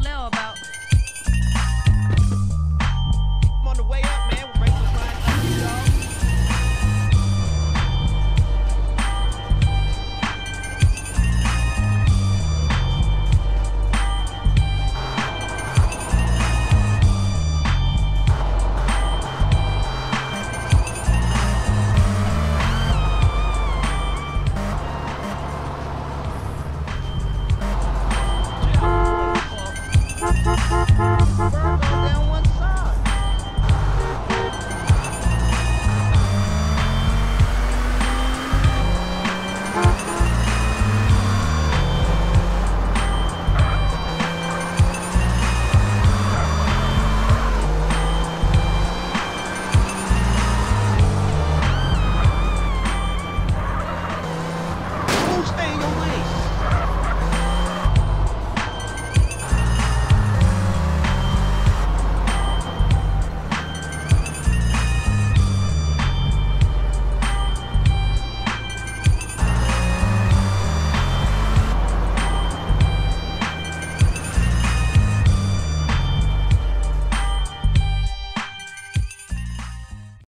little about.